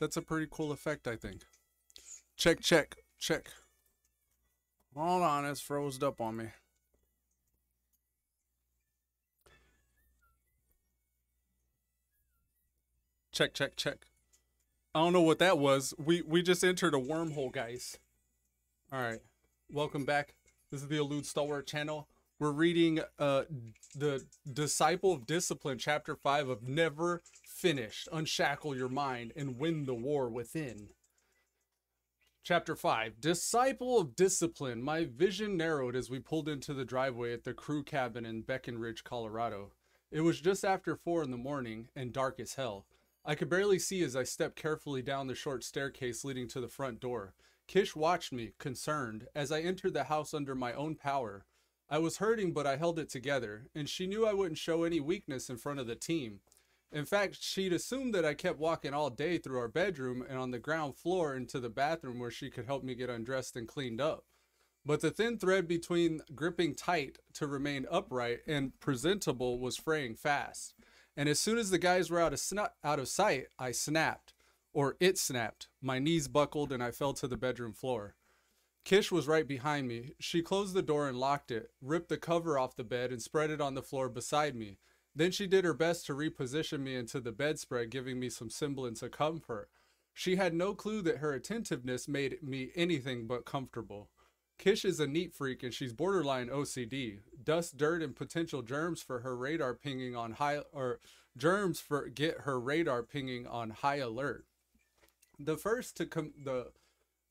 That's a pretty cool effect, I think. Check, check, check. Hold on, it's froze up on me. Check, check, check. I don't know what that was. We we just entered a wormhole, guys. All right. Welcome back. This is the Elude Stalwart channel. We're reading uh the Disciple of Discipline, chapter 5 of Never Finished. Unshackle your mind and win the war within. Chapter 5 Disciple of Discipline. My vision narrowed as we pulled into the driveway at the crew cabin in Breckenridge, Colorado. It was just after 4 in the morning and dark as hell. I could barely see as I stepped carefully down the short staircase leading to the front door. Kish watched me, concerned, as I entered the house under my own power. I was hurting, but I held it together, and she knew I wouldn't show any weakness in front of the team. In fact, she'd assumed that I kept walking all day through our bedroom and on the ground floor into the bathroom where she could help me get undressed and cleaned up. But the thin thread between gripping tight to remain upright and presentable was fraying fast. And as soon as the guys were out of, sna- out of sight, I snapped. Or it snapped. My knees buckled and I fell to the bedroom floor. Kish was right behind me. She closed the door and locked it, ripped the cover off the bed, and spread it on the floor beside me. Then she did her best to reposition me into the bedspread, giving me some semblance of comfort. She had no clue that her attentiveness made me anything but comfortable. Kish is a neat freak and she's borderline OCD. Dust, dirt, and potential germs for her radar pinging on high or germs for get her radar pinging on high alert. The first to come the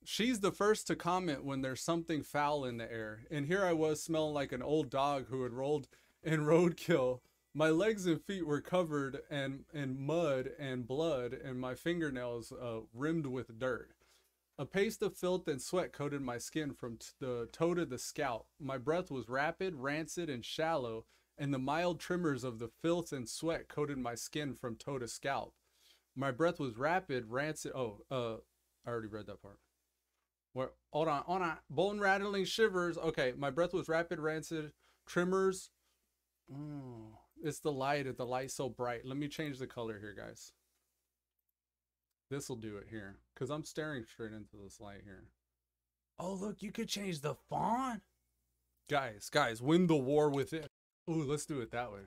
she's the first to comment when there's something foul in the air. And here I was smelling like an old dog who had rolled in roadkill. My legs and feet were covered and in mud and blood, and my fingernails uh, rimmed with dirt. A paste of filth and sweat coated my skin from t- the toe to the scalp. My breath was rapid, rancid, and shallow, and the mild tremors of the filth and sweat coated my skin from toe to scalp. My breath was rapid, rancid. Oh, uh, I already read that part. What? hold on, hold on. Bone rattling shivers. Okay, my breath was rapid, rancid, tremors. Oh, it's the light. The light's so bright. Let me change the color here, guys. This will do it here. Because I'm staring straight into this light here. Oh, look, you could change the font. Guys, guys, win the war with it. Ooh, let's do it that way.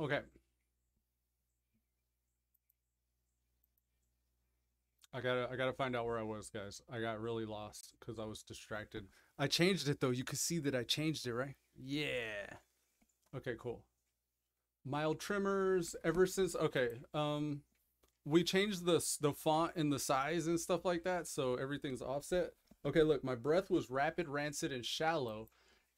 Okay. I gotta, I gotta find out where I was, guys. I got really lost because I was distracted. I changed it though. You could see that I changed it, right? Yeah. Okay, cool. Mild tremors ever since. Okay, um, we changed the the font and the size and stuff like that, so everything's offset. Okay, look, my breath was rapid, rancid, and shallow,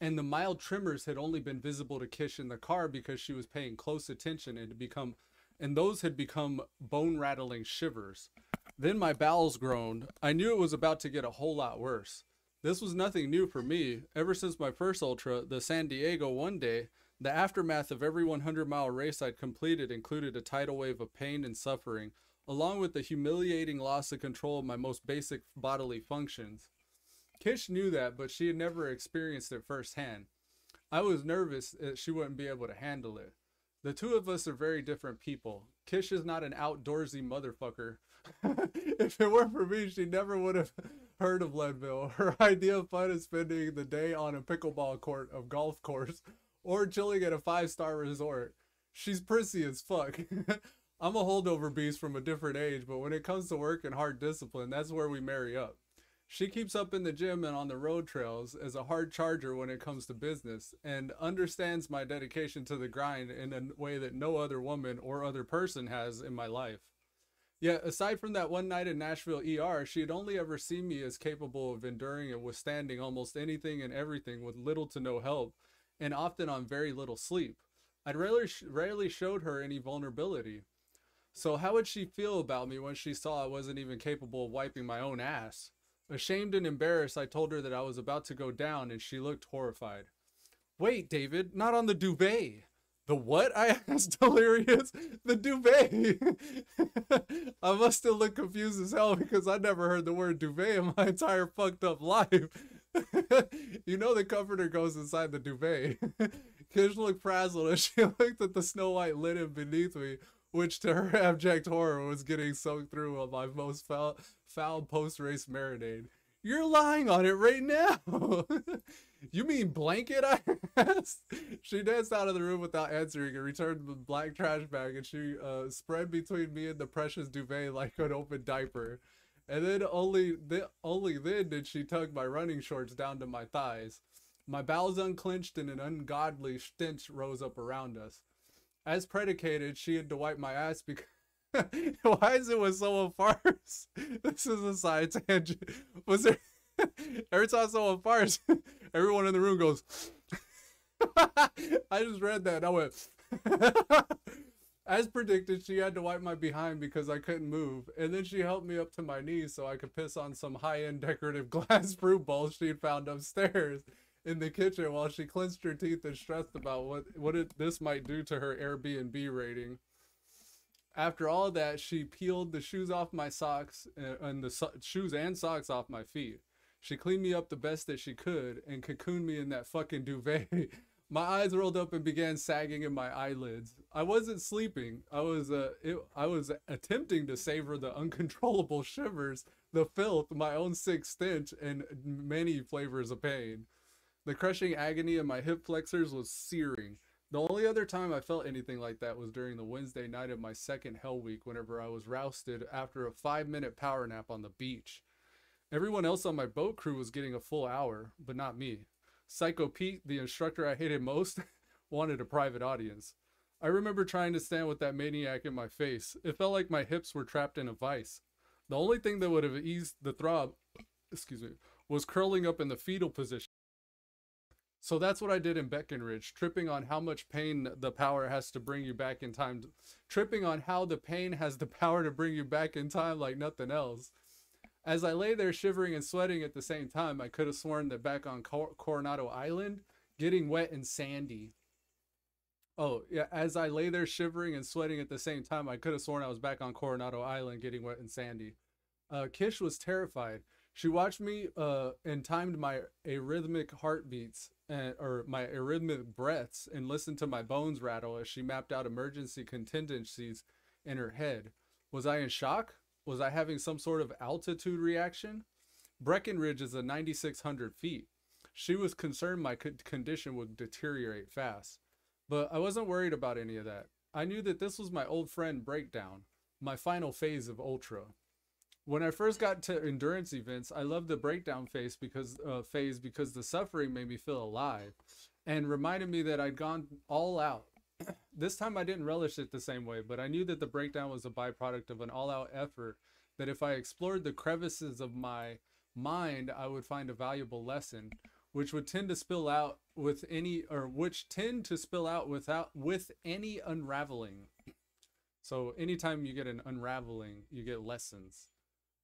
and the mild tremors had only been visible to Kish in the car because she was paying close attention and become, and those had become bone rattling shivers. Then my bowels groaned. I knew it was about to get a whole lot worse. This was nothing new for me. Ever since my first ultra, the San Diego one day, the aftermath of every 100 mile race I'd completed included a tidal wave of pain and suffering, along with the humiliating loss of control of my most basic bodily functions. Kish knew that, but she had never experienced it firsthand. I was nervous that she wouldn't be able to handle it. The two of us are very different people. Kish is not an outdoorsy motherfucker. if it weren't for me, she never would have heard of Leadville. Her idea of fun is spending the day on a pickleball court of golf course or chilling at a five star resort. She's prissy as fuck. I'm a holdover beast from a different age, but when it comes to work and hard discipline, that's where we marry up. She keeps up in the gym and on the road trails as a hard charger when it comes to business and understands my dedication to the grind in a way that no other woman or other person has in my life. Yet, aside from that one night in Nashville ER, she had only ever seen me as capable of enduring and withstanding almost anything and everything with little to no help and often on very little sleep. I'd rarely, rarely showed her any vulnerability. So, how would she feel about me when she saw I wasn't even capable of wiping my own ass? Ashamed and embarrassed, I told her that I was about to go down, and she looked horrified. Wait, David, not on the duvet. The what? I asked, delirious. The duvet. I must still look confused as hell because I never heard the word duvet in my entire fucked up life. you know the comforter goes inside the duvet. Kish looked frazzled as she looked at the snow white linen beneath me, which to her abject horror was getting soaked through on my most foul, foul post race marinade. You're lying on it right now. you mean blanket? I asked. She danced out of the room without answering and returned the black trash bag and she uh, spread between me and the precious duvet like an open diaper. And then only the only then did she tug my running shorts down to my thighs. My bowels unclenched and an ungodly stench rose up around us. As predicated, she had to wipe my ass because why is it with someone farts? This is a side tangent. Was there every time someone farts, everyone in the room goes. I just read that. I went. As predicted, she had to wipe my behind because I couldn't move, and then she helped me up to my knees so I could piss on some high-end decorative glass fruit bowls she'd found upstairs in the kitchen while she clenched her teeth and stressed about what what it, this might do to her Airbnb rating. After all that, she peeled the shoes off my socks uh, and the so- shoes and socks off my feet. She cleaned me up the best that she could and cocooned me in that fucking duvet. my eyes rolled up and began sagging in my eyelids. I wasn't sleeping. I was uh, it, I was attempting to savor the uncontrollable shivers, the filth, my own sick stench, and many flavors of pain. The crushing agony in my hip flexors was searing. The only other time I felt anything like that was during the Wednesday night of my second hell week whenever I was rousted after a five minute power nap on the beach. Everyone else on my boat crew was getting a full hour, but not me. Psycho Pete, the instructor I hated most, wanted a private audience. I remember trying to stand with that maniac in my face. It felt like my hips were trapped in a vice. The only thing that would have eased the throb, excuse me, was curling up in the fetal position. So that's what I did in Breckenridge, tripping on how much pain the power has to bring you back in time. Tripping on how the pain has the power to bring you back in time like nothing else. As I lay there shivering and sweating at the same time, I could have sworn that back on Cor- Coronado Island, getting wet and sandy. Oh, yeah, as I lay there shivering and sweating at the same time, I could have sworn I was back on Coronado Island getting wet and sandy. Uh, Kish was terrified. She watched me uh, and timed my arrhythmic heartbeats and or my arrhythmic breaths and listened to my bones rattle as she mapped out emergency contingencies in her head. Was I in shock? Was I having some sort of altitude reaction? Breckenridge is a 9,600 feet. She was concerned my condition would deteriorate fast. But I wasn't worried about any of that. I knew that this was my old friend Breakdown, my final phase of Ultra. When I first got to endurance events, I loved the breakdown phase because uh, phase because the suffering made me feel alive, and reminded me that I'd gone all out. This time I didn't relish it the same way, but I knew that the breakdown was a byproduct of an all-out effort. That if I explored the crevices of my mind, I would find a valuable lesson, which would tend to spill out with any or which tend to spill out without with any unraveling. So anytime you get an unraveling, you get lessons.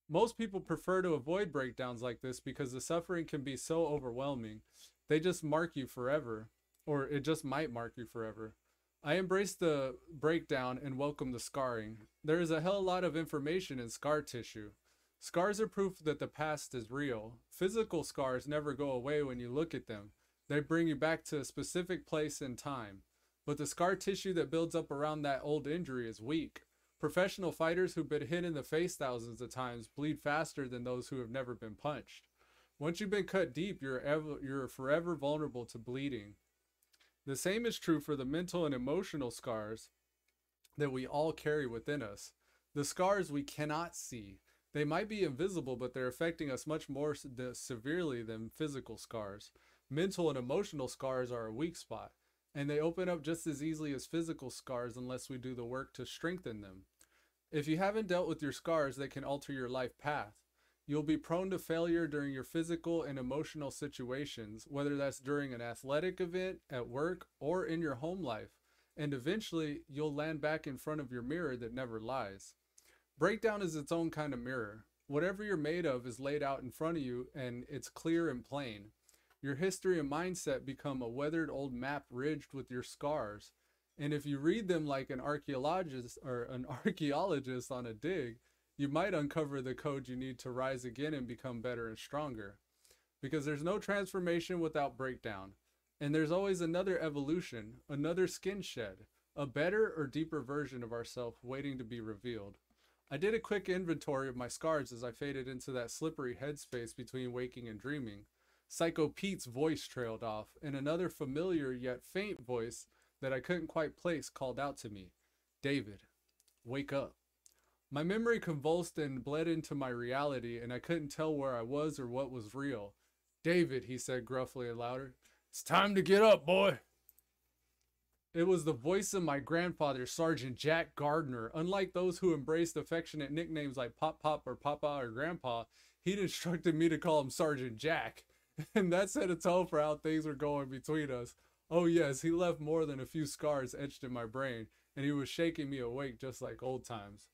Most people prefer to avoid breakdowns like this because the suffering can be so overwhelming. They just mark you forever, or it just might mark you forever. I embrace the breakdown and welcome the scarring. There is a hell lot of information in scar tissue. Scars are proof that the past is real. Physical scars never go away when you look at them. They bring you back to a specific place and time. But the scar tissue that builds up around that old injury is weak. Professional fighters who've been hit in the face thousands of times bleed faster than those who have never been punched. Once you've been cut deep, you're ever, you're forever vulnerable to bleeding. The same is true for the mental and emotional scars that we all carry within us. The scars we cannot see. They might be invisible, but they're affecting us much more severely than physical scars. Mental and emotional scars are a weak spot, and they open up just as easily as physical scars unless we do the work to strengthen them. If you haven't dealt with your scars, they can alter your life path. You'll be prone to failure during your physical and emotional situations, whether that's during an athletic event, at work, or in your home life. And eventually, you'll land back in front of your mirror that never lies. Breakdown is its own kind of mirror. Whatever you're made of is laid out in front of you, and it's clear and plain. Your history and mindset become a weathered old map ridged with your scars and if you read them like an archaeologist or an archaeologist on a dig, you might uncover the code you need to rise again and become better and stronger. Because there's no transformation without breakdown. And there's always another evolution, another skin shed, a better or deeper version of ourselves waiting to be revealed. I did a quick inventory of my scars as I faded into that slippery headspace between waking and dreaming. Psycho Pete's voice trailed off, and another familiar yet faint voice that I couldn't quite place called out to me David, wake up. My memory convulsed and bled into my reality, and I couldn't tell where I was or what was real. David, he said gruffly and louder, it's time to get up, boy. It was the voice of my grandfather, Sergeant Jack Gardner. Unlike those who embraced affectionate nicknames like Pop Pop or Papa or Grandpa, he'd instructed me to call him Sergeant Jack. And that set a tone for how things were going between us. Oh, yes, he left more than a few scars etched in my brain, and he was shaking me awake just like old times.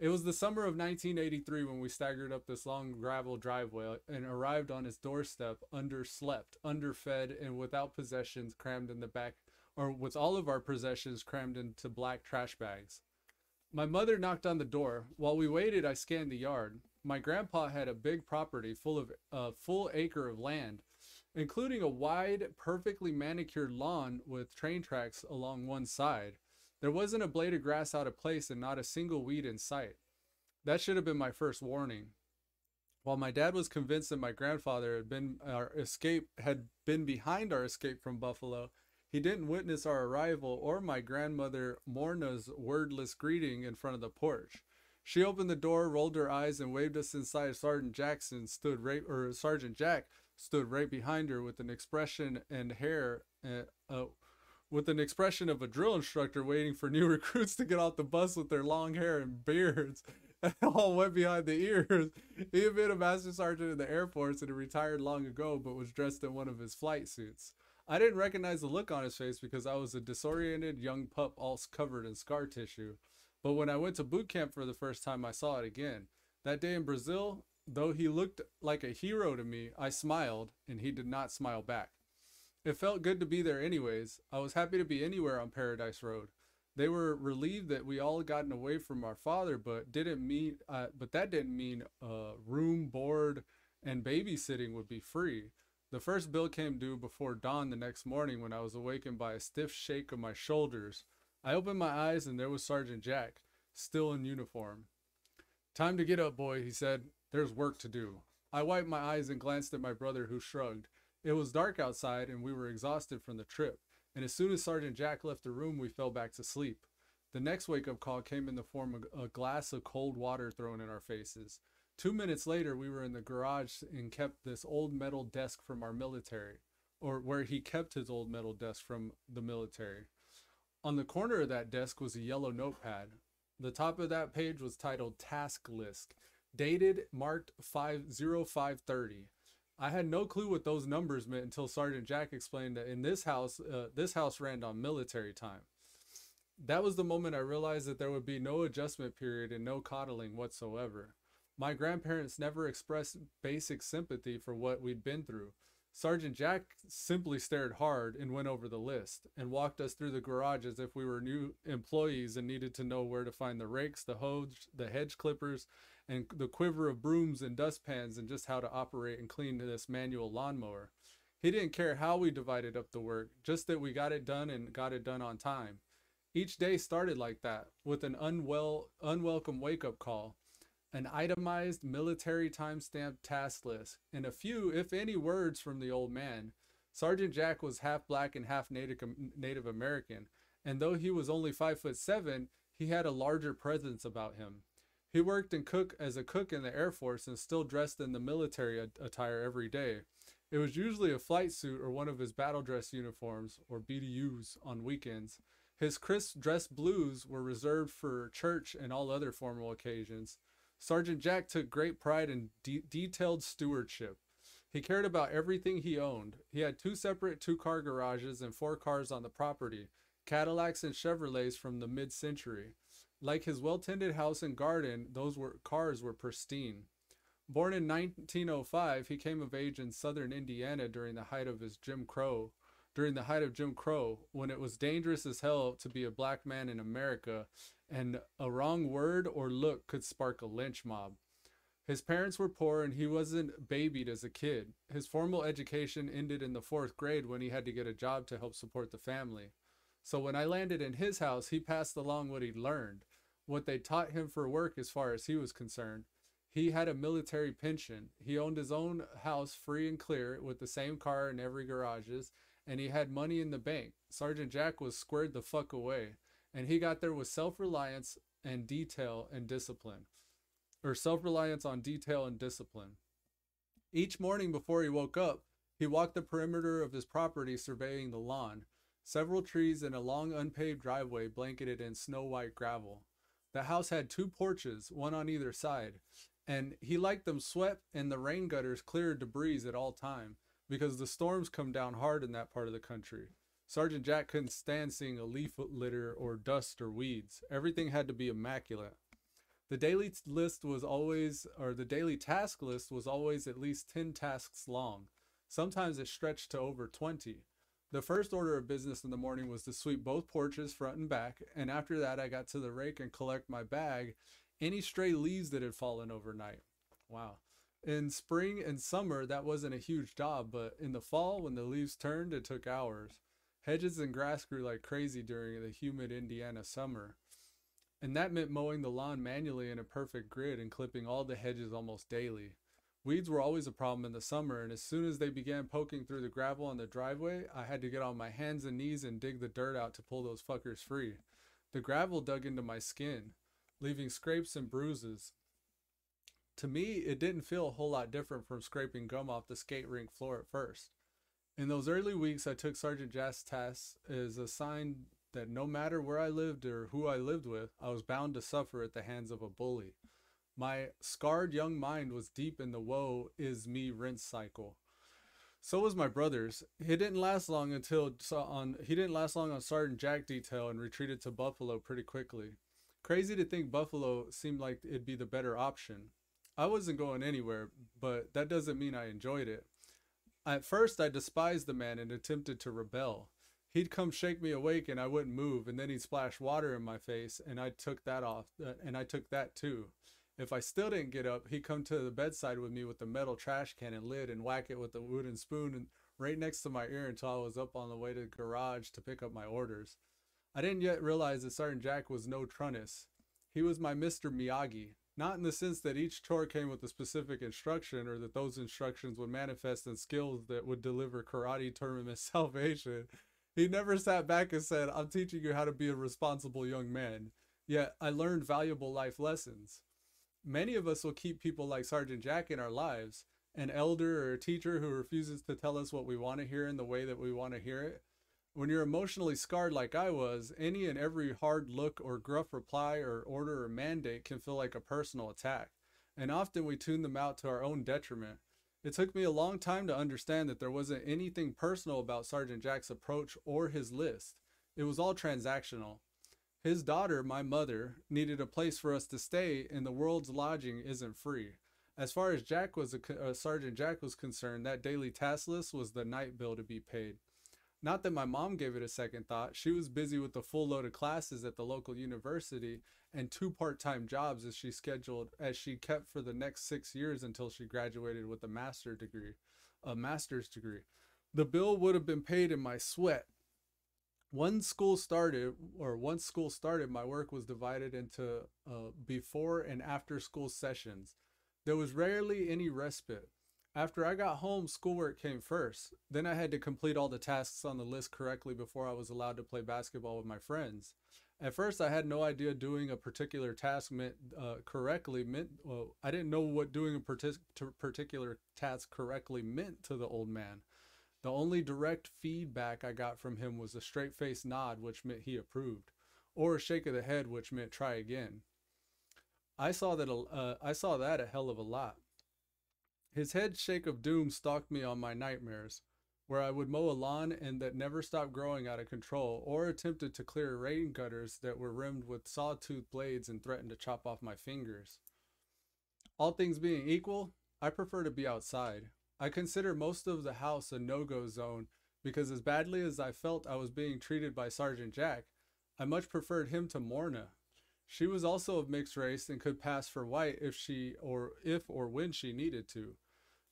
It was the summer of 1983 when we staggered up this long gravel driveway and arrived on his doorstep underslept, underfed, and without possessions crammed in the back, or with all of our possessions crammed into black trash bags. My mother knocked on the door. While we waited, I scanned the yard. My grandpa had a big property full of a full acre of land, including a wide, perfectly manicured lawn with train tracks along one side. There wasn't a blade of grass out of place and not a single weed in sight. That should have been my first warning. While my dad was convinced that my grandfather had been our escape had been behind our escape from Buffalo, he didn't witness our arrival or my grandmother Morna's wordless greeting in front of the porch. She opened the door, rolled her eyes, and waved us inside. Sergeant Jackson stood right, or Sergeant Jack stood right behind her with an expression and hair, uh, uh, with an expression of a drill instructor waiting for new recruits to get off the bus with their long hair and beards all went behind the ears. He had been a master sergeant in the Air Force and had retired long ago, but was dressed in one of his flight suits. I didn't recognize the look on his face because I was a disoriented young pup all covered in scar tissue. But when I went to boot camp for the first time, I saw it again. That day in Brazil, though he looked like a hero to me, I smiled, and he did not smile back. It felt good to be there anyways. I was happy to be anywhere on Paradise Road. They were relieved that we all had gotten away from our father, but didn't mean uh, but that didn't mean uh, room, board, and babysitting would be free. The first bill came due before dawn the next morning when I was awakened by a stiff shake of my shoulders. I opened my eyes and there was Sergeant Jack, still in uniform. Time to get up, boy, he said. There's work to do. I wiped my eyes and glanced at my brother, who shrugged. It was dark outside, and we were exhausted from the trip, and as soon as Sergeant Jack left the room, we fell back to sleep. The next wake up call came in the form of a glass of cold water thrown in our faces. Two minutes later, we were in the garage and kept this old metal desk from our military, or where he kept his old metal desk from the military. On the corner of that desk was a yellow notepad. The top of that page was titled Task List, dated marked 50530. I had no clue what those numbers meant until Sergeant Jack explained that in this house, uh, this house ran on military time. That was the moment I realized that there would be no adjustment period and no coddling whatsoever. My grandparents never expressed basic sympathy for what we'd been through. Sergeant Jack simply stared hard and went over the list and walked us through the garage as if we were new employees and needed to know where to find the rakes, the hoes, the hedge clippers, and the quiver of brooms and dustpans and just how to operate and clean this manual lawnmower. He didn't care how we divided up the work, just that we got it done and got it done on time. Each day started like that, with an unwell, unwelcome wake up call, an itemized military time stamped task list, and a few, if any, words from the old man. Sergeant Jack was half black and half Native, Native American, and though he was only five foot seven, he had a larger presence about him. He worked cook as a cook in the Air Force and still dressed in the military attire every day. It was usually a flight suit or one of his battle dress uniforms, or BDUs, on weekends. His crisp dress blues were reserved for church and all other formal occasions. Sergeant Jack took great pride in de- detailed stewardship. He cared about everything he owned. He had two separate two car garages and four cars on the property Cadillacs and Chevrolets from the mid century. Like his well tended house and garden, those were, cars were pristine. Born in 1905, he came of age in southern Indiana during the height of his Jim Crow, during the height of Jim Crow, when it was dangerous as hell to be a black man in America, and a wrong word or look could spark a lynch mob. His parents were poor and he wasn't babied as a kid. His formal education ended in the fourth grade when he had to get a job to help support the family. So when I landed in his house, he passed along what he'd learned, what they taught him for work as far as he was concerned. He had a military pension. He owned his own house free and clear with the same car in every garages, and he had money in the bank. Sergeant Jack was squared the fuck away, and he got there with self-reliance and detail and discipline. Or self-reliance on detail and discipline. Each morning before he woke up, he walked the perimeter of his property surveying the lawn, several trees and a long unpaved driveway blanketed in snow white gravel. The house had two porches, one on either side, and he liked them swept and the rain gutters cleared debris at all time because the storms come down hard in that part of the country. Sergeant Jack couldn't stand seeing a leaf litter or dust or weeds. Everything had to be immaculate. The daily list was always, or the daily task list was always at least 10 tasks long. Sometimes it stretched to over 20. The first order of business in the morning was to sweep both porches front and back, and after that, I got to the rake and collect my bag, any stray leaves that had fallen overnight. Wow. In spring and summer, that wasn't a huge job, but in the fall, when the leaves turned, it took hours. Hedges and grass grew like crazy during the humid Indiana summer. And that meant mowing the lawn manually in a perfect grid and clipping all the hedges almost daily. Weeds were always a problem in the summer, and as soon as they began poking through the gravel on the driveway, I had to get on my hands and knees and dig the dirt out to pull those fuckers free. The gravel dug into my skin, leaving scrapes and bruises. To me, it didn't feel a whole lot different from scraping gum off the skate rink floor at first. In those early weeks, I took Sergeant Jack's tasks as a sign that no matter where I lived or who I lived with, I was bound to suffer at the hands of a bully. My scarred young mind was deep in the woe is me rinse cycle. So was my brother's. He didn't last long until on he didn't last long on Sergeant Jack detail and retreated to Buffalo pretty quickly. Crazy to think Buffalo seemed like it'd be the better option. I wasn't going anywhere, but that doesn't mean I enjoyed it. At first, I despised the man and attempted to rebel. He'd come shake me awake and I wouldn't move, and then he'd splash water in my face, and I took that off, uh, and I took that too. If I still didn't get up, he'd come to the bedside with me with the metal trash can and lid and whack it with the wooden spoon and right next to my ear until I was up on the way to the garage to pick up my orders. I didn't yet realize that Sergeant Jack was no Trunnis. He was my Mr. Miyagi, not in the sense that each chore came with a specific instruction or that those instructions would manifest in skills that would deliver karate tournament salvation. He never sat back and said, I'm teaching you how to be a responsible young man. Yet I learned valuable life lessons. Many of us will keep people like Sergeant Jack in our lives, an elder or a teacher who refuses to tell us what we want to hear in the way that we want to hear it. When you're emotionally scarred like I was, any and every hard look or gruff reply or order or mandate can feel like a personal attack, and often we tune them out to our own detriment. It took me a long time to understand that there wasn't anything personal about Sergeant Jack's approach or his list. It was all transactional. His daughter, my mother, needed a place for us to stay, and the world's lodging isn't free. As far as Jack was, a, uh, Sergeant Jack was concerned, that daily task list was the night bill to be paid. Not that my mom gave it a second thought. She was busy with the full load of classes at the local university and two part-time jobs as she scheduled as she kept for the next 6 years until she graduated with a master degree, a master's degree. The bill would have been paid in my sweat. When school started or once school started, my work was divided into uh, before and after school sessions. There was rarely any respite. After I got home, schoolwork came first. Then I had to complete all the tasks on the list correctly before I was allowed to play basketball with my friends. At first, I had no idea doing a particular task meant uh, correctly meant. Well, I didn't know what doing a partic- particular task correctly meant to the old man. The only direct feedback I got from him was a straight faced nod, which meant he approved, or a shake of the head, which meant try again. I saw that. Uh, I saw that a hell of a lot. His head shake of doom stalked me on my nightmares, where I would mow a lawn and that never stopped growing out of control, or attempted to clear rain gutters that were rimmed with sawtooth blades and threatened to chop off my fingers. All things being equal, I prefer to be outside. I consider most of the house a no go zone because, as badly as I felt I was being treated by Sergeant Jack, I much preferred him to Morna. She was also of mixed race and could pass for white if she or if or when she needed to.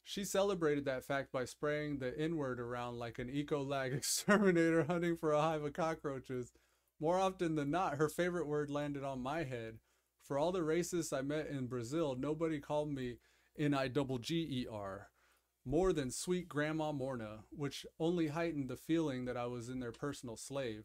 She celebrated that fact by spraying the N word around like an Ecolab exterminator hunting for a hive of cockroaches. More often than not, her favorite word landed on my head. For all the racists I met in Brazil, nobody called me N I double G E R more than sweet Grandma Morna, which only heightened the feeling that I was in their personal slave,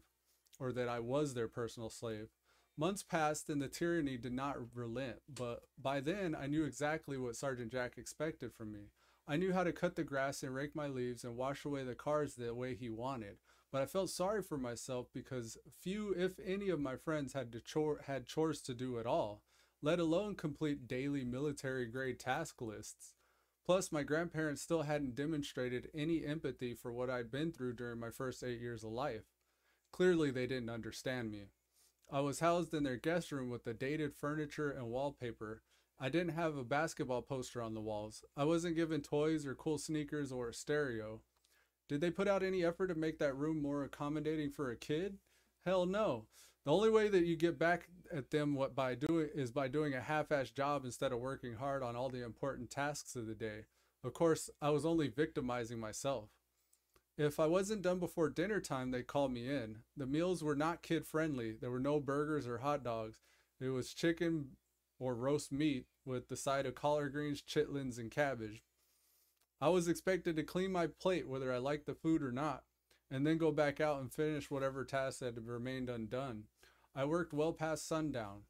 or that I was their personal slave. Months passed and the tyranny did not relent, but by then I knew exactly what Sergeant Jack expected from me. I knew how to cut the grass and rake my leaves and wash away the cars the way he wanted, but I felt sorry for myself because few, if any, of my friends had chore had chores to do at all, let alone complete daily military grade task lists. Plus, my grandparents still hadn't demonstrated any empathy for what I'd been through during my first eight years of life. Clearly, they didn't understand me. I was housed in their guest room with the dated furniture and wallpaper. I didn't have a basketball poster on the walls. I wasn't given toys or cool sneakers or a stereo. Did they put out any effort to make that room more accommodating for a kid? Hell no. The only way that you get back at them what by doing is by doing a half-assed job instead of working hard on all the important tasks of the day. Of course, I was only victimizing myself. If I wasn't done before dinner time, they called me in. The meals were not kid friendly. There were no burgers or hot dogs. It was chicken or roast meat with the side of collard greens, chitlins, and cabbage. I was expected to clean my plate whether I liked the food or not, and then go back out and finish whatever tasks had remained undone. I worked well past sundown.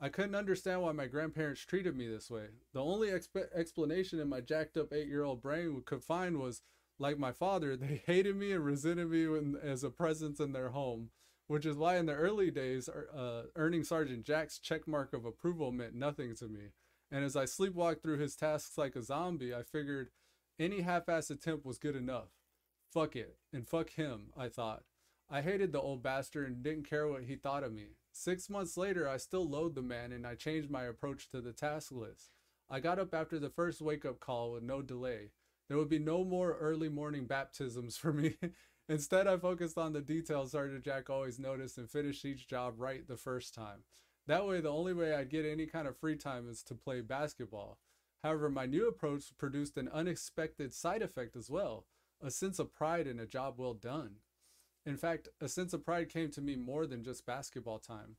I couldn't understand why my grandparents treated me this way. The only exp- explanation in my jacked up eight year old brain could find was like my father, they hated me and resented me when, as a presence in their home, which is why in the early days, uh, earning Sergeant Jack's checkmark of approval meant nothing to me. And as I sleepwalked through his tasks like a zombie, I figured any half assed attempt was good enough. Fuck it, and fuck him, I thought. I hated the old bastard and didn't care what he thought of me. Six months later, I still loathed the man and I changed my approach to the task list. I got up after the first wake up call with no delay. There would be no more early morning baptisms for me. Instead, I focused on the details Sergeant Jack always noticed and finished each job right the first time. That way, the only way I'd get any kind of free time is to play basketball. However, my new approach produced an unexpected side effect as well a sense of pride in a job well done. In fact, a sense of pride came to me more than just basketball time.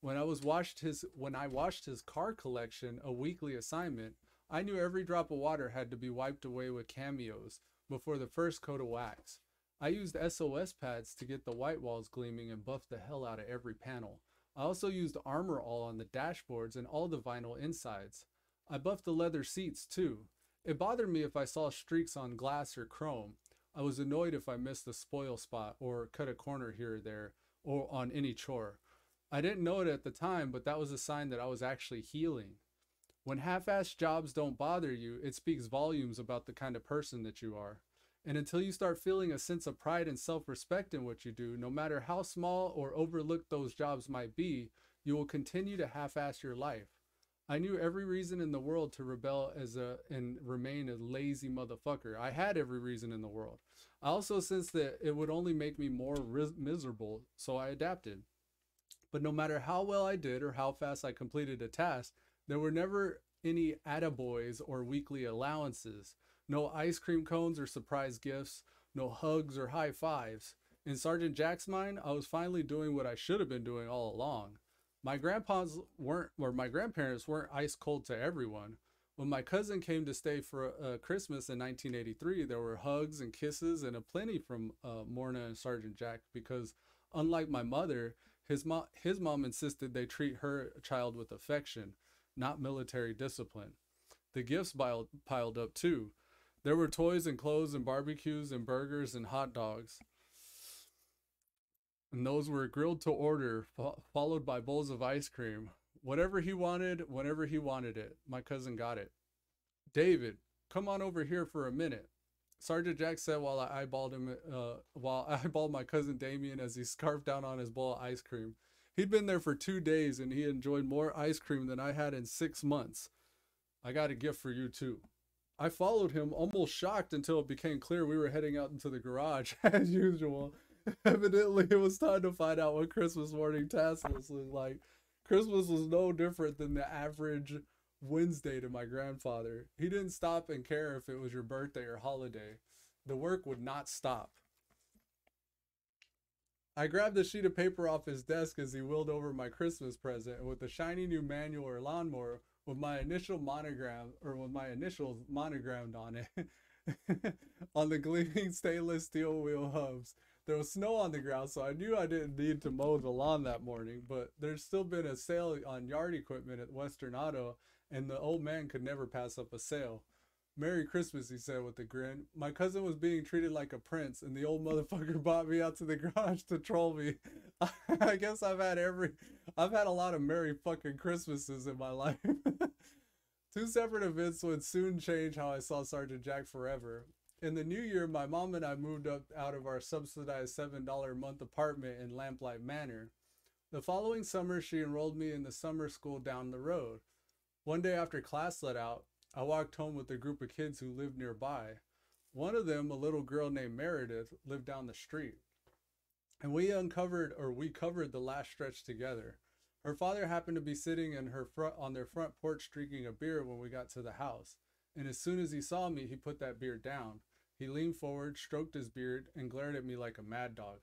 When I was watched his when I watched his car collection, a weekly assignment, I knew every drop of water had to be wiped away with cameos before the first coat of wax. I used SOS pads to get the white walls gleaming and buffed the hell out of every panel. I also used Armor All on the dashboards and all the vinyl insides. I buffed the leather seats too. It bothered me if I saw streaks on glass or chrome. I was annoyed if I missed a spoil spot or cut a corner here or there or on any chore. I didn't know it at the time, but that was a sign that I was actually healing. When half-assed jobs don't bother you, it speaks volumes about the kind of person that you are. And until you start feeling a sense of pride and self-respect in what you do, no matter how small or overlooked those jobs might be, you will continue to half-ass your life. I knew every reason in the world to rebel as a and remain a lazy motherfucker. I had every reason in the world. I also sensed that it would only make me more ris- miserable, so I adapted. But no matter how well I did or how fast I completed a task, there were never any attaboys or weekly allowances, no ice cream cones or surprise gifts, no hugs or high fives. In Sergeant Jack's mind, I was finally doing what I should have been doing all along. My grandpas weren't, or my grandparents weren't ice cold to everyone. When my cousin came to stay for uh, Christmas in 1983, there were hugs and kisses and a plenty from uh, Morna and Sergeant Jack because, unlike my mother, his mom his mom insisted they treat her child with affection not military discipline. The gifts piled, piled up too. There were toys and clothes and barbecues and burgers and hot dogs. And those were grilled to order, fo- followed by bowls of ice cream. Whatever he wanted, whenever he wanted it, my cousin got it. David, come on over here for a minute. Sergeant Jack said while I eyeballed him, uh, while I eyeballed my cousin Damien as he scarfed down on his bowl of ice cream. He'd been there for two days and he enjoyed more ice cream than I had in six months. I got a gift for you too. I followed him, almost shocked until it became clear we were heading out into the garage as usual. Evidently, it was time to find out what Christmas morning task was like. Christmas was no different than the average Wednesday to my grandfather. He didn't stop and care if it was your birthday or holiday. The work would not stop. I grabbed a sheet of paper off his desk as he wheeled over my Christmas present, and with a shiny new manual or lawnmower with my initial monogram or with my initials monogrammed on it on the gleaming stainless steel wheel hubs. There was snow on the ground, so I knew I didn't need to mow the lawn that morning, but there's still been a sale on yard equipment at Western Auto, and the old man could never pass up a sale. Merry Christmas, he said with a grin. My cousin was being treated like a prince, and the old motherfucker brought me out to the garage to troll me. I guess I've had every, I've had a lot of Merry fucking Christmases in my life. Two separate events would soon change how I saw Sergeant Jack forever. In the new year, my mom and I moved up out of our subsidized $7 a month apartment in Lamplight Manor. The following summer, she enrolled me in the summer school down the road. One day after class let out, I walked home with a group of kids who lived nearby. One of them, a little girl named Meredith, lived down the street. And we uncovered or we covered the last stretch together. Her father happened to be sitting in her front on their front porch drinking a beer when we got to the house. And as soon as he saw me, he put that beard down. He leaned forward, stroked his beard, and glared at me like a mad dog.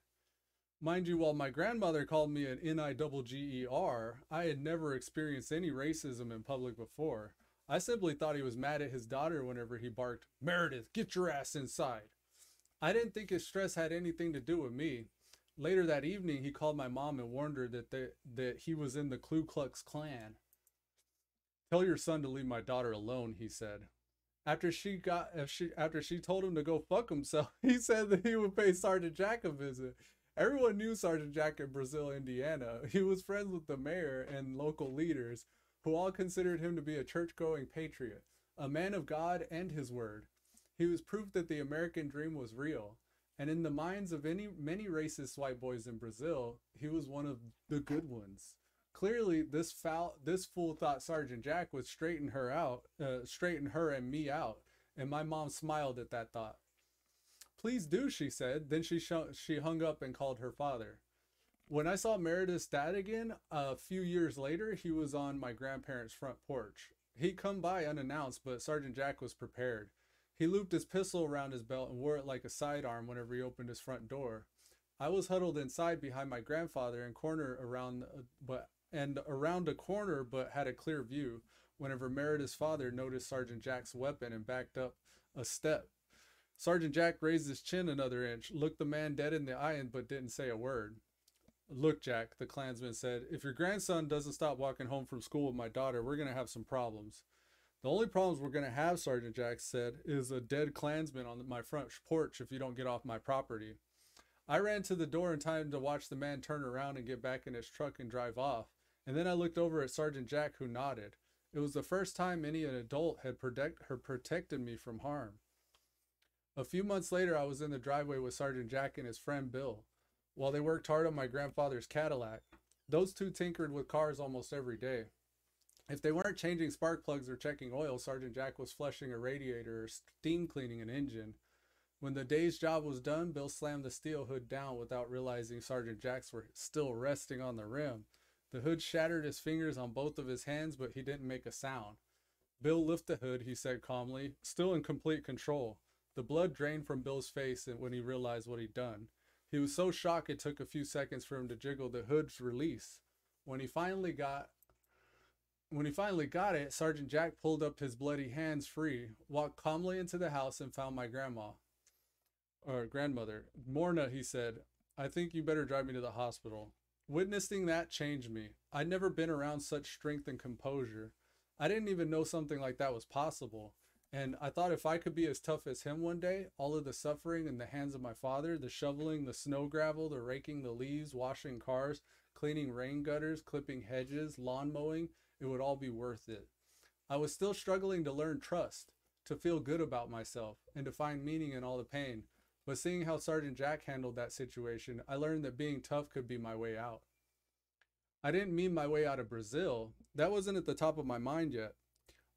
Mind you, while my grandmother called me an N-I-double-G-E-R, I had never experienced any racism in public before. I simply thought he was mad at his daughter whenever he barked, Meredith, get your ass inside. I didn't think his stress had anything to do with me. Later that evening, he called my mom and warned her that, they, that he was in the Ku Klux Klan. Tell your son to leave my daughter alone, he said. After she got if she after she told him to go fuck himself, he said that he would pay Sergeant Jack a visit. Everyone knew Sergeant Jack in Brazil, Indiana. He was friends with the mayor and local leaders, who all considered him to be a church going patriot, a man of God and his word. He was proof that the American dream was real, and in the minds of any many racist white boys in Brazil, he was one of the good ones. Clearly, this foul, this fool thought Sergeant Jack would straighten her out, uh, straighten her and me out, and my mom smiled at that thought. Please do, she said. Then she sh- she hung up and called her father. When I saw Meredith's dad again a few years later, he was on my grandparents' front porch. He'd come by unannounced, but Sergeant Jack was prepared. He looped his pistol around his belt and wore it like a sidearm whenever he opened his front door. I was huddled inside behind my grandfather and corner around, uh, but and around a corner, but had a clear view. Whenever Meredith's father noticed Sergeant Jack's weapon and backed up a step, Sergeant Jack raised his chin another inch, looked the man dead in the eye, but didn't say a word. Look, Jack, the Klansman said, if your grandson doesn't stop walking home from school with my daughter, we're going to have some problems. The only problems we're going to have, Sergeant Jack said, is a dead Klansman on my front porch if you don't get off my property. I ran to the door in time to watch the man turn around and get back in his truck and drive off, and then I looked over at Sergeant Jack, who nodded. It was the first time any adult had protect, protected me from harm. A few months later, I was in the driveway with Sergeant Jack and his friend Bill. While they worked hard on my grandfather's Cadillac, those two tinkered with cars almost every day. If they weren't changing spark plugs or checking oil, Sergeant Jack was flushing a radiator or steam cleaning an engine. When the day's job was done, Bill slammed the steel hood down without realizing Sergeant Jack's were still resting on the rim. The hood shattered his fingers on both of his hands, but he didn't make a sound. Bill lifted the hood, he said calmly, still in complete control. The blood drained from Bill's face when he realized what he'd done. He was so shocked it took a few seconds for him to jiggle the hood's release. When he finally got when he finally got it, Sergeant Jack pulled up his bloody hands free, walked calmly into the house and found my grandma or grandmother. Morna, he said, I think you better drive me to the hospital. Witnessing that changed me. I'd never been around such strength and composure. I didn't even know something like that was possible. And I thought if I could be as tough as him one day, all of the suffering in the hands of my father, the shoveling, the snow gravel, the raking the leaves, washing cars, cleaning rain gutters, clipping hedges, lawn mowing, it would all be worth it. I was still struggling to learn trust, to feel good about myself, and to find meaning in all the pain. But seeing how Sergeant Jack handled that situation, I learned that being tough could be my way out. I didn't mean my way out of Brazil. That wasn't at the top of my mind yet.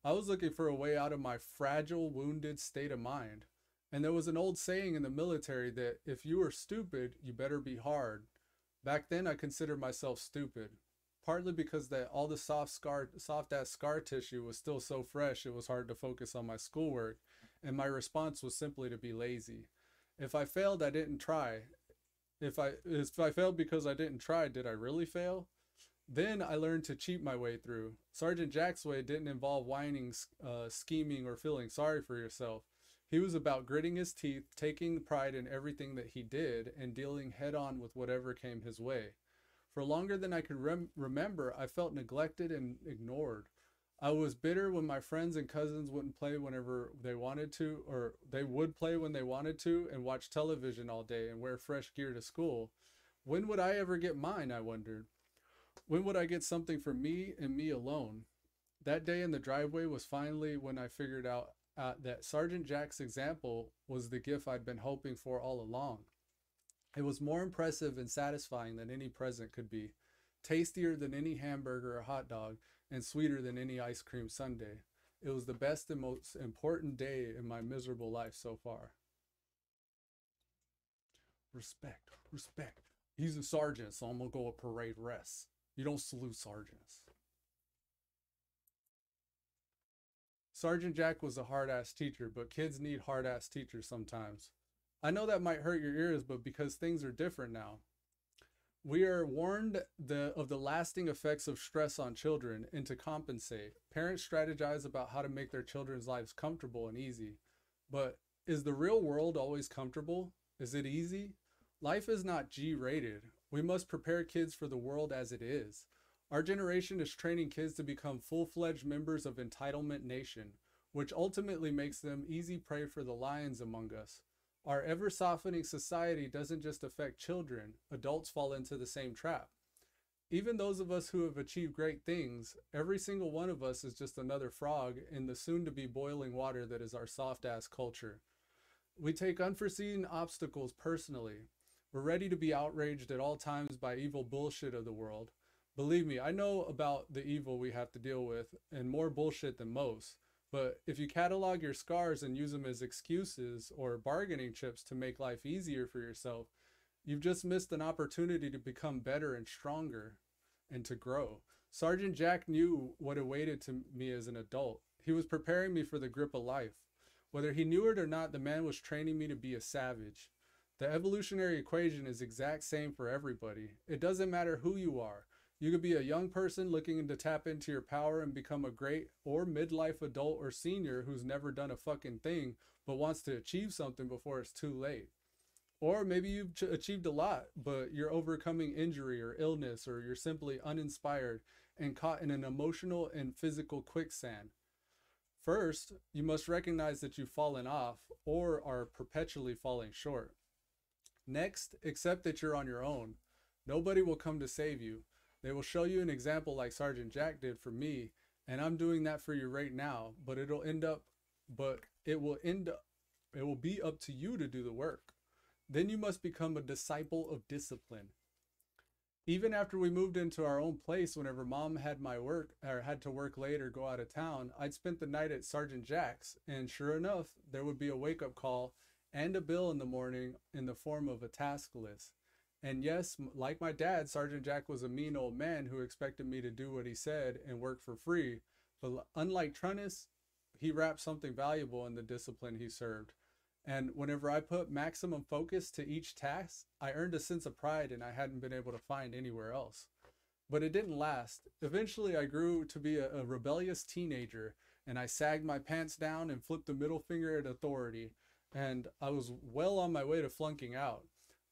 I was looking for a way out of my fragile, wounded state of mind. And there was an old saying in the military that if you are stupid, you better be hard. Back then, I considered myself stupid. partly because that all the soft scar, soft ass scar tissue was still so fresh, it was hard to focus on my schoolwork, and my response was simply to be lazy. If I failed, I didn't try. If I if I failed because I didn't try, did I really fail? Then I learned to cheat my way through. Sergeant Jack's way didn't involve whining, uh, scheming, or feeling sorry for yourself. He was about gritting his teeth, taking pride in everything that he did, and dealing head on with whatever came his way. For longer than I could rem- remember, I felt neglected and ignored. I was bitter when my friends and cousins wouldn't play whenever they wanted to, or they would play when they wanted to, and watch television all day and wear fresh gear to school. When would I ever get mine? I wondered. When would I get something for me and me alone? That day in the driveway was finally when I figured out uh, that Sergeant Jack's example was the gift I'd been hoping for all along. It was more impressive and satisfying than any present could be, tastier than any hamburger or hot dog, and sweeter than any ice cream sundae. It was the best and most important day in my miserable life so far. Respect, respect. He's a sergeant, so I'm gonna go a parade rest. You don't salute sergeants. Sergeant Jack was a hard ass teacher, but kids need hard ass teachers sometimes. I know that might hurt your ears, but because things are different now. We are warned the, of the lasting effects of stress on children, and to compensate, parents strategize about how to make their children's lives comfortable and easy. But is the real world always comfortable? Is it easy? Life is not G rated. We must prepare kids for the world as it is. Our generation is training kids to become full fledged members of Entitlement Nation, which ultimately makes them easy prey for the lions among us. Our ever softening society doesn't just affect children, adults fall into the same trap. Even those of us who have achieved great things, every single one of us is just another frog in the soon to be boiling water that is our soft ass culture. We take unforeseen obstacles personally. We're ready to be outraged at all times by evil bullshit of the world. Believe me, I know about the evil we have to deal with and more bullshit than most. But if you catalog your scars and use them as excuses or bargaining chips to make life easier for yourself, you've just missed an opportunity to become better and stronger and to grow. Sergeant Jack knew what awaited to me as an adult. He was preparing me for the grip of life. Whether he knew it or not, the man was training me to be a savage. The evolutionary equation is exact same for everybody. It doesn't matter who you are. You could be a young person looking to tap into your power and become a great or midlife adult or senior who's never done a fucking thing but wants to achieve something before it's too late. Or maybe you've ch- achieved a lot, but you're overcoming injury or illness, or you're simply uninspired and caught in an emotional and physical quicksand. First, you must recognize that you've fallen off or are perpetually falling short. Next, accept that you're on your own. Nobody will come to save you. They will show you an example like Sergeant Jack did for me, and I'm doing that for you right now, but it'll end up but it will end up it will be up to you to do the work. Then you must become a disciple of discipline. Even after we moved into our own place, whenever mom had my work or had to work late or go out of town, I'd spent the night at Sergeant Jack's, and sure enough, there would be a wake up call and a bill in the morning in the form of a task list. And yes, like my dad, Sergeant Jack was a mean old man who expected me to do what he said and work for free. But unlike Trunnis, he wrapped something valuable in the discipline he served. And whenever I put maximum focus to each task, I earned a sense of pride and I hadn't been able to find anywhere else. But it didn't last. Eventually, I grew to be a, a rebellious teenager and I sagged my pants down and flipped the middle finger at authority. And I was well on my way to flunking out.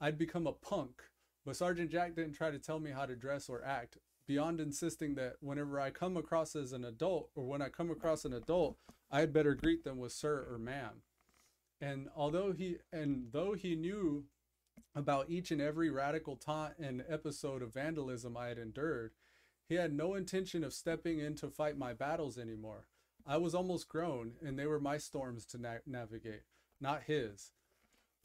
I'd become a punk, but Sergeant Jack didn't try to tell me how to dress or act, beyond insisting that whenever I come across as an adult, or when I come across an adult, I had better greet them with sir or ma'am. And although he and though he knew about each and every radical taunt and episode of vandalism I had endured, he had no intention of stepping in to fight my battles anymore. I was almost grown, and they were my storms to na- navigate, not his.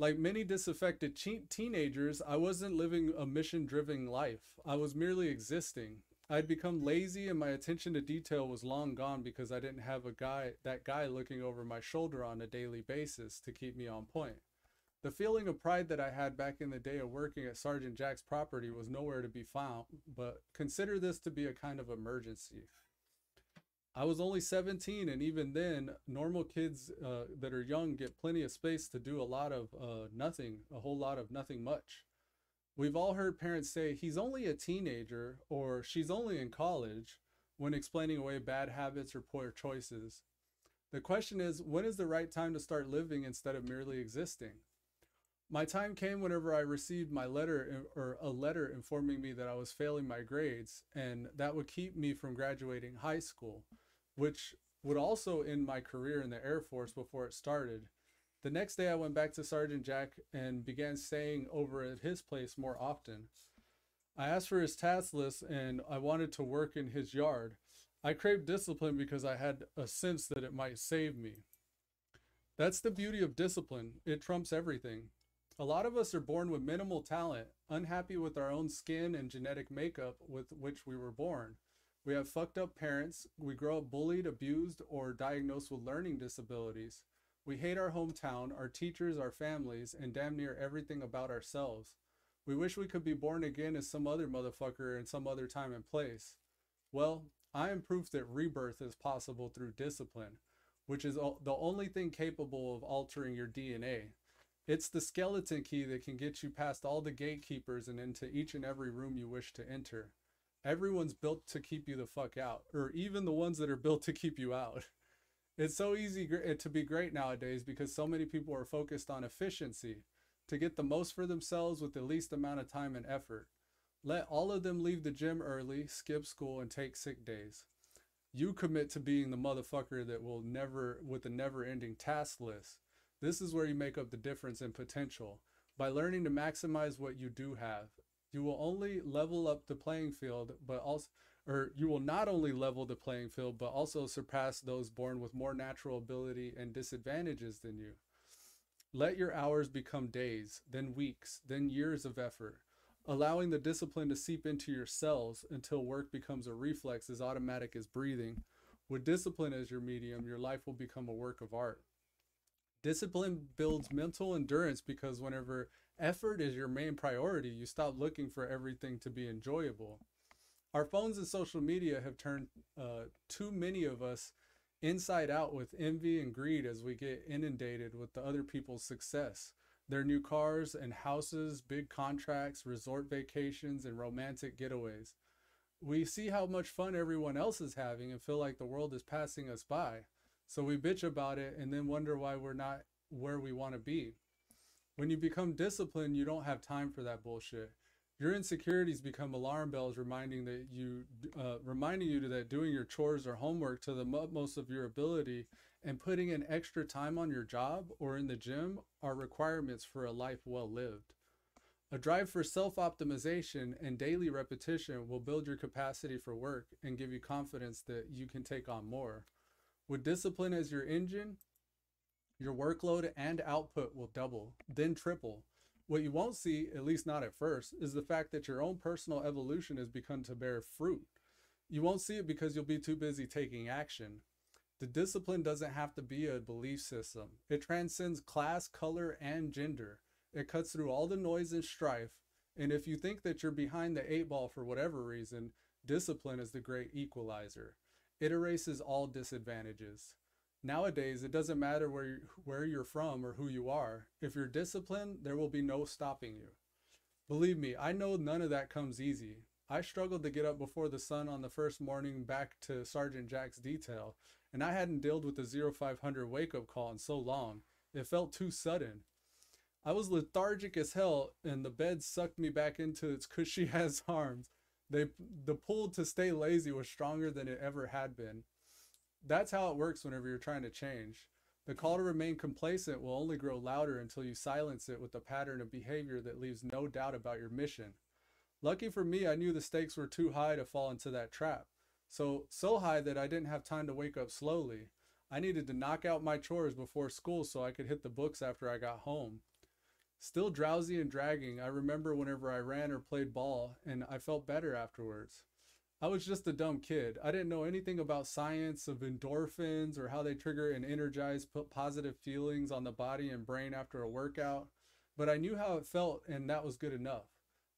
Like many disaffected teenagers, I wasn't living a mission driven life. I was merely existing. I'd become lazy and my attention to detail was long gone because I didn't have a guy that guy looking over my shoulder on a daily basis to keep me on point. The feeling of pride that I had back in the day of working at Sergeant Jack's property was nowhere to be found, but consider this to be a kind of emergency. I was only 17, and even then, normal kids uh, that are young get plenty of space to do a lot of uh, nothing, a whole lot of nothing much. We've all heard parents say, he's only a teenager or she's only in college when explaining away bad habits or poor choices. The question is, when is the right time to start living instead of merely existing? My time came whenever I received my letter or a letter informing me that I was failing my grades and that would keep me from graduating high school, which would also end my career in the Air Force before it started. The next day I went back to Sergeant Jack and began staying over at his place more often. I asked for his task list and I wanted to work in his yard. I craved discipline because I had a sense that it might save me. That's the beauty of discipline. It trumps everything. A lot of us are born with minimal talent, unhappy with our own skin and genetic makeup with which we were born. We have fucked up parents, we grow up bullied, abused, or diagnosed with learning disabilities. We hate our hometown, our teachers, our families, and damn near everything about ourselves. We wish we could be born again as some other motherfucker in some other time and place. Well, I am proof that rebirth is possible through discipline, which is the only thing capable of altering your DNA. It's the skeleton key that can get you past all the gatekeepers and into each and every room you wish to enter. Everyone's built to keep you the fuck out, or even the ones that are built to keep you out. It's so easy eh, to be great nowadays because so many people are focused on efficiency, to get the most for themselves with the least amount of time and effort. Let all of them leave the gym early, skip school, and take sick days. You commit to being the motherfucker that will never, with a never ending task list. This is where you make up the difference in potential. By learning to maximize what you do have, you will only level up the playing field, but also, or you will not only level the playing field, but also surpass those born with more natural ability and disadvantages than you. Let your hours become days, then weeks, then years of effort, allowing the discipline to seep into your cells until work becomes a reflex as automatic as breathing. With discipline as your medium, your life will become a work of art. Discipline builds mental endurance because whenever effort is your main priority, you stop looking for everything to be enjoyable. Our phones and social media have turned uh, too many of us inside out with envy and greed as we get inundated with the other people's success. Their new cars and houses, big contracts, resort vacations, and romantic getaways. We see how much fun everyone else is having and feel like the world is passing us by. So we bitch about it and then wonder why we're not where we want to be. When you become disciplined, you don't have time for that bullshit. Your insecurities become alarm bells reminding that you uh, reminding you that doing your chores or homework to the utmost of your ability and putting in extra time on your job or in the gym are requirements for a life well lived. A drive for self optimization and daily repetition will build your capacity for work and give you confidence that you can take on more. With discipline as your engine, your workload and output will double, then triple. What you won't see, at least not at first, is the fact that your own personal evolution has begun to bear fruit. You won't see it because you'll be too busy taking action. The discipline doesn't have to be a belief system. It transcends class, color, and gender. It cuts through all the noise and strife. And if you think that you're behind the eight ball for whatever reason, discipline is the great equalizer. It erases all disadvantages. Nowadays, it doesn't matter where, you, where you're from or who you are. If you're disciplined, there will be no stopping you. Believe me, I know none of that comes easy. I struggled to get up before the sun on the first morning back to Sergeant Jack's detail, and I hadn't dealt with the 0500 wake up call in so long. It felt too sudden. I was lethargic as hell, and the bed sucked me back into its cushy ass arms. They, the pull to stay lazy was stronger than it ever had been. That's how it works whenever you're trying to change. The call to remain complacent will only grow louder until you silence it with a pattern of behavior that leaves no doubt about your mission. Lucky for me, I knew the stakes were too high to fall into that trap. So, so high that I didn't have time to wake up slowly. I needed to knock out my chores before school so I could hit the books after I got home. Still drowsy and dragging, I remember whenever I ran or played ball, and I felt better afterwards. I was just a dumb kid. I didn't know anything about science of endorphins or how they trigger and energize put positive feelings on the body and brain after a workout. but I knew how it felt, and that was good enough.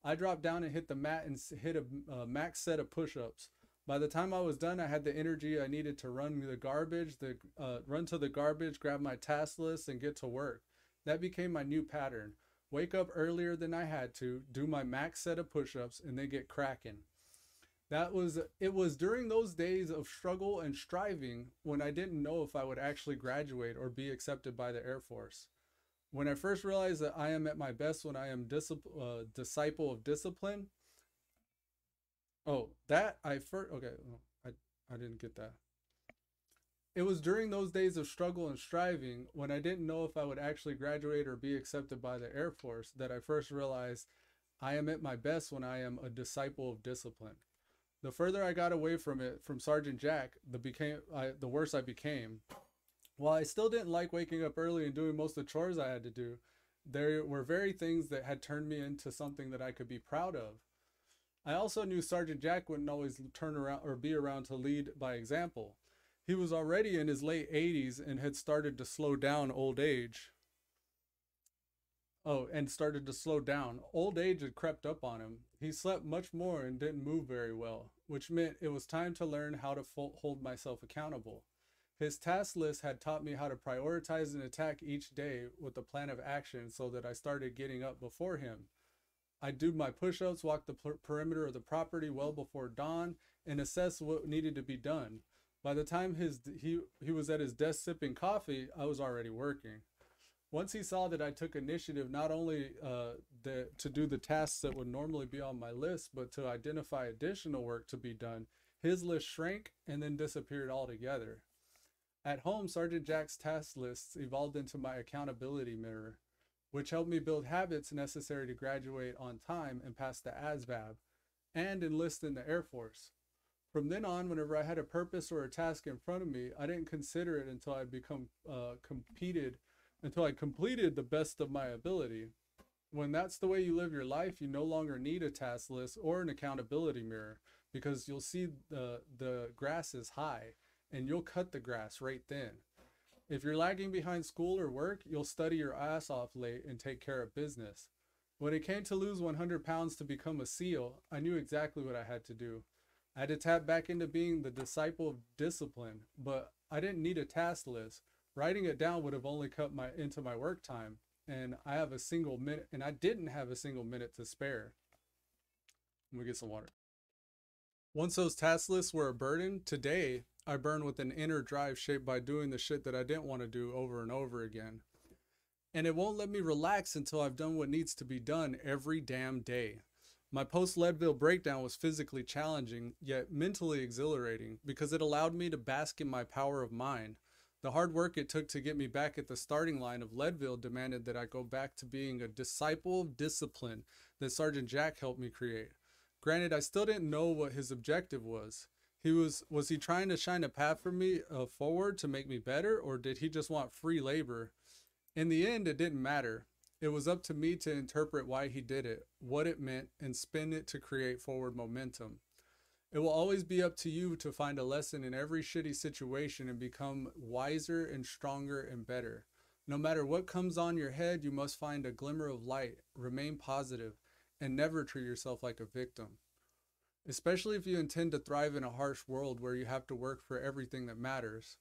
I dropped down and hit the mat and hit a max set of push-ups. By the time I was done, I had the energy I needed to run the garbage, the uh, run to the garbage, grab my task list, and get to work. That became my new pattern. Wake up earlier than I had to, do my max set of push-ups, and then get cracking. That was it was during those days of struggle and striving when I didn't know if I would actually graduate or be accepted by the Air Force. When I first realized that I am at my best when I am discip- uh, disciple of discipline. Oh, that I first okay, oh, I I didn't get that. It was during those days of struggle and striving when I didn't know if I would actually graduate or be accepted by the Air Force that I first realized I am at my best when I am a disciple of discipline. The further I got away from it, from Sergeant Jack, the became I, the worse I became. While I still didn't like waking up early and doing most of the chores I had to do, there were very things that had turned me into something that I could be proud of. I also knew Sergeant Jack wouldn't always turn around or be around to lead by example. He was already in his late 80s and had started to slow down old age. Oh, and started to slow down. Old age had crept up on him. He slept much more and didn't move very well, which meant it was time to learn how to hold myself accountable. His task list had taught me how to prioritize and attack each day with a plan of action so that I started getting up before him. I'd do my push ups, walk the per- perimeter of the property well before dawn, and assess what needed to be done. By the time his he, he was at his desk sipping coffee, I was already working. Once he saw that I took initiative not only uh, the, to do the tasks that would normally be on my list, but to identify additional work to be done, his list shrank and then disappeared altogether. At home, Sergeant Jack's task lists evolved into my accountability mirror, which helped me build habits necessary to graduate on time and pass the ASVAB and enlist in the Air Force. From then on, whenever I had a purpose or a task in front of me, I didn't consider it until I'd become uh, competed, until I completed the best of my ability. When that's the way you live your life, you no longer need a task list or an accountability mirror because you'll see the the grass is high and you'll cut the grass right then. If you're lagging behind school or work, you'll study your ass off late and take care of business. When it came to lose 100 pounds to become a SEAL, I knew exactly what I had to do. I had to tap back into being the disciple of discipline, but I didn't need a task list. Writing it down would have only cut my into my work time, and I have a single minute, and I didn't have a single minute to spare. Let me get some water. Once those task lists were a burden, today I burn with an inner drive shaped by doing the shit that I didn't want to do over and over again. And it won't let me relax until I've done what needs to be done every damn day. My post Leadville breakdown was physically challenging, yet mentally exhilarating, because it allowed me to bask in my power of mind. The hard work it took to get me back at the starting line of Leadville demanded that I go back to being a disciple of discipline that Sergeant Jack helped me create. Granted, I still didn't know what his objective was. He was was he trying to shine a path for me uh, forward to make me better, or did he just want free labor? In the end, it didn't matter. It was up to me to interpret why he did it, what it meant, and spin it to create forward momentum. It will always be up to you to find a lesson in every shitty situation and become wiser and stronger and better. No matter what comes on your head, you must find a glimmer of light, remain positive, and never treat yourself like a victim. Especially if you intend to thrive in a harsh world where you have to work for everything that matters.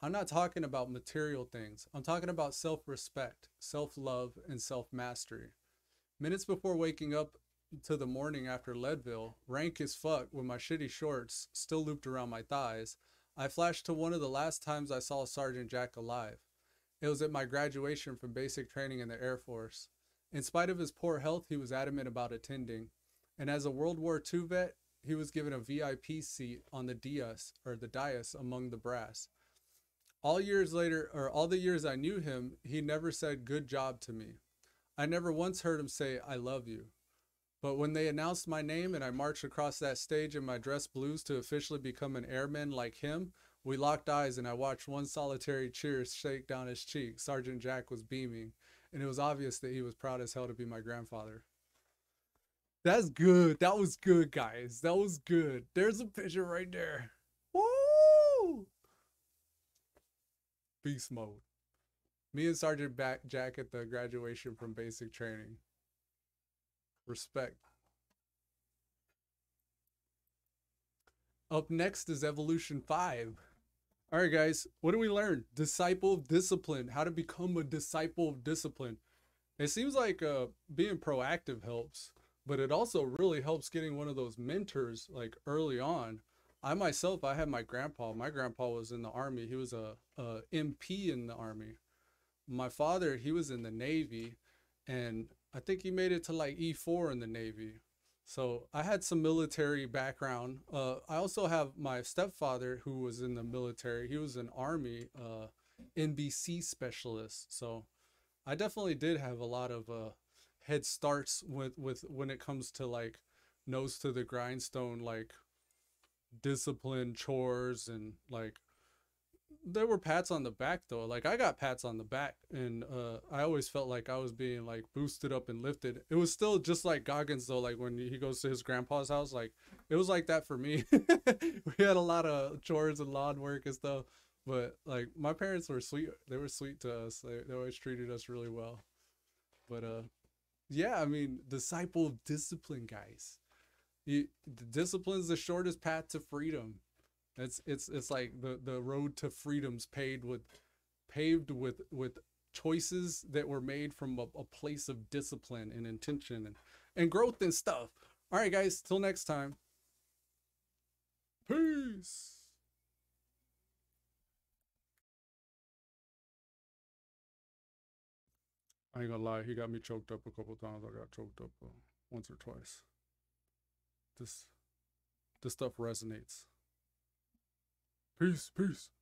I'm not talking about material things. I'm talking about self respect, self love, and self mastery. Minutes before waking up to the morning after Leadville, rank as fuck with my shitty shorts still looped around my thighs, I flashed to one of the last times I saw Sergeant Jack alive. It was at my graduation from basic training in the Air Force. In spite of his poor health, he was adamant about attending. And as a World War II vet, he was given a VIP seat on the dais or the dais among the brass. All years later, or all the years I knew him, he never said good job to me. I never once heard him say, I love you. But when they announced my name and I marched across that stage in my dress blues to officially become an airman like him, we locked eyes and I watched one solitary tear shake down his cheek. Sergeant Jack was beaming, and it was obvious that he was proud as hell to be my grandfather. That's good. That was good, guys. That was good. There's a picture right there. Woo! Beast mode. Me and Sergeant Jack at the graduation from basic training. Respect. Up next is Evolution 5. All right, guys, what do we learn? Disciple of discipline, how to become a disciple of discipline. It seems like uh, being proactive helps, but it also really helps getting one of those mentors like early on. I myself, I had my grandpa. My grandpa was in the army. He was a, a MP in the army. My father, he was in the navy, and I think he made it to like E4 in the navy. So I had some military background. Uh, I also have my stepfather who was in the military. He was an army uh, NBC specialist. So I definitely did have a lot of uh, head starts with with when it comes to like nose to the grindstone, like discipline, chores, and like there were pats on the back though. Like I got pats on the back, and uh, I always felt like I was being like boosted up and lifted. It was still just like Goggins though. Like when he goes to his grandpa's house, like it was like that for me. we had a lot of chores and lawn work and stuff, but like my parents were sweet. They were sweet to us. They they always treated us really well. But uh, yeah, I mean, disciple of discipline, guys. You, discipline's the shortest path to freedom. It's it's it's like the the road to freedom's paved with paved with with choices that were made from a, a place of discipline and intention and and growth and stuff. All right, guys. Till next time. Peace. I ain't gonna lie, he got me choked up a couple times. I got choked up uh, once or twice. This this stuff resonates. Peace, peace.